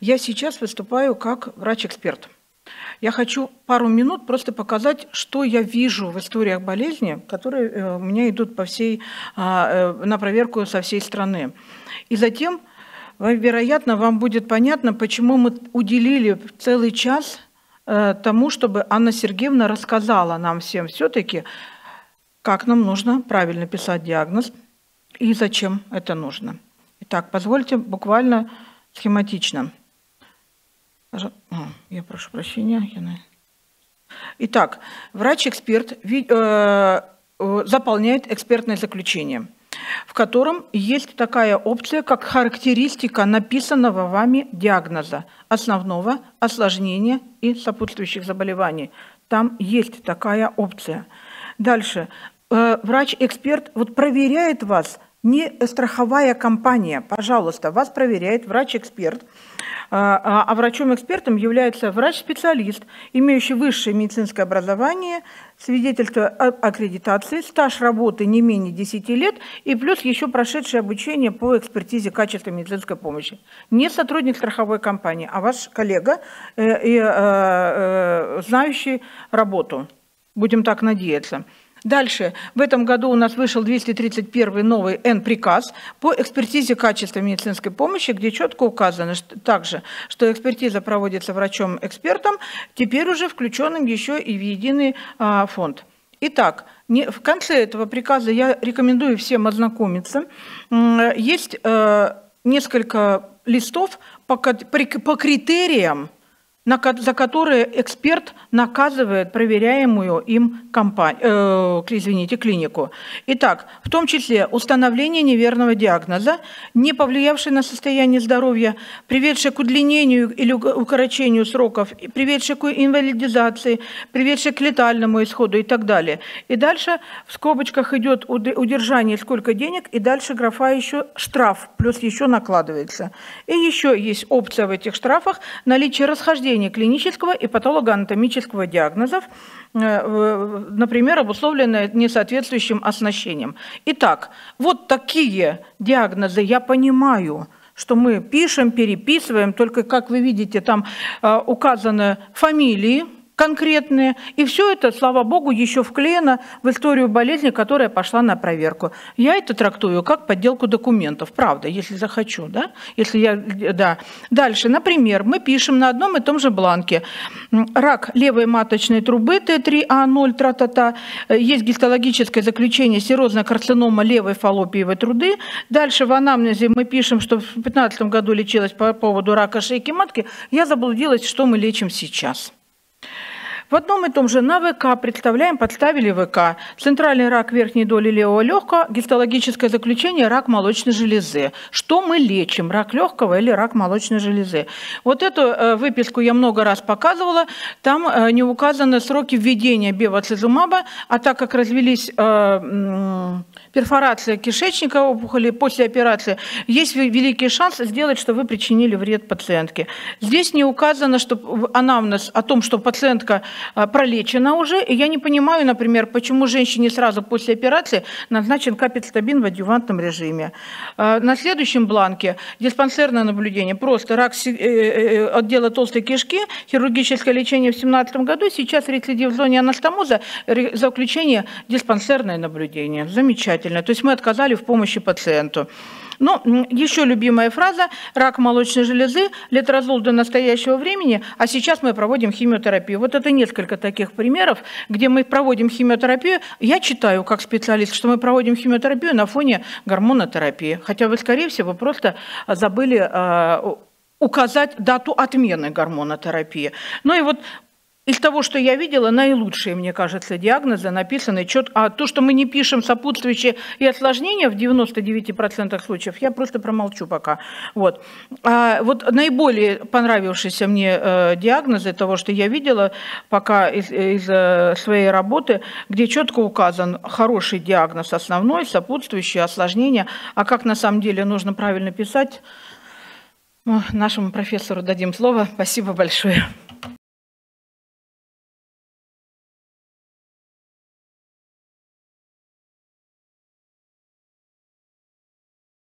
Я сейчас выступаю как врач-эксперт. Я хочу пару минут просто показать, что я вижу в историях болезни, которые э, у меня идут по всей, а, э, на проверку со всей страны. И затем, вероятно, вам будет понятно, почему мы уделили целый час э, тому, чтобы Анна Сергеевна рассказала нам всем все-таки, как нам нужно правильно писать диагноз и зачем это нужно. Итак, позвольте буквально схематично. Я прошу прощения. Итак, врач-эксперт э, э, заполняет экспертное заключение, в котором есть такая опция, как характеристика написанного вами диагноза, основного осложнения и сопутствующих заболеваний. Там есть такая опция. Дальше. Э, врач-эксперт вот проверяет вас не страховая компания, пожалуйста, вас проверяет врач-эксперт, а, а, а врачом-экспертом является врач-специалист, имеющий высшее медицинское образование, свидетельство о аккредитации, стаж работы не менее 10 лет и плюс еще прошедшее обучение по экспертизе качества медицинской помощи. Не сотрудник страховой компании, а ваш коллега, э, э, э, знающий работу. Будем так надеяться. Дальше. В этом году у нас вышел 231 новый Н-приказ по экспертизе качества медицинской помощи, где четко указано что, также, что экспертиза проводится врачом-экспертом, теперь уже включенным еще и в единый а, фонд. Итак, не, в конце этого приказа я рекомендую всем ознакомиться. Есть э, несколько листов по, по критериям, за которые эксперт наказывает проверяемую им компанию, э, извините, клинику. Итак, в том числе установление неверного диагноза, не повлиявший на состояние здоровья, приведший к удлинению или укорочению сроков, приведший к инвалидизации, приведший к летальному исходу и так далее. И дальше в скобочках идет удержание сколько денег, и дальше графа еще штраф, плюс еще накладывается. И еще есть опция в этих штрафах наличие расхождения выявление клинического и патологоанатомического диагнозов, э, например, обусловленное несоответствующим оснащением. Итак, вот такие диагнозы я понимаю, что мы пишем, переписываем, только, как вы видите, там э, указаны фамилии, конкретные. И все это, слава богу, еще вклеено в историю болезни, которая пошла на проверку. Я это трактую как подделку документов, правда, если захочу, да? Если я, да. Дальше, например, мы пишем на одном и том же бланке рак левой маточной трубы Т3А0, тра-та-та, есть гистологическое заключение серозная карцинома левой фаллопиевой труды. Дальше в анамнезе мы пишем, что в 2015 году лечилась по поводу рака шейки матки. Я заблудилась, что мы лечим сейчас. В одном и том же на ВК представляем, подставили ВК. Центральный рак верхней доли левого легкого, гистологическое заключение, рак молочной железы. Что мы лечим, рак легкого или рак молочной железы? Вот эту э, выписку я много раз показывала. Там э, не указаны сроки введения бевацизумаба, а так как развелись э, перфорация кишечника опухоли после операции, есть великий шанс сделать, что вы причинили вред пациентке. Здесь не указано, что анамнез о том, что пациентка пролечена уже. И я не понимаю, например, почему женщине сразу после операции назначен капельстабин в адъювантном режиме. А, на следующем бланке диспансерное наблюдение. Просто рак э, э, э, отдела толстой кишки, хирургическое лечение в 2017 году, сейчас рецидив в зоне анастомоза, заключение диспансерное наблюдение. Замечательно. То есть мы отказали в помощи пациенту. Ну, еще любимая фраза – рак молочной железы, летрозол до настоящего времени, а сейчас мы проводим химиотерапию. Вот это несколько таких примеров, где мы проводим химиотерапию. Я читаю как специалист, что мы проводим химиотерапию на фоне гормонотерапии. Хотя вы, скорее всего, просто забыли а, указать дату отмены гормонотерапии. Ну и вот из того, что я видела, наилучшие, мне кажется, диагнозы написаны четко. А то, что мы не пишем сопутствующие и осложнения в 99% случаев, я просто промолчу пока. Вот. А вот наиболее понравившиеся мне э, диагнозы того, что я видела пока из, из э, своей работы, где четко указан хороший диагноз основной, сопутствующие осложнения. А как на самом деле нужно правильно писать, нашему профессору дадим слово. Спасибо большое.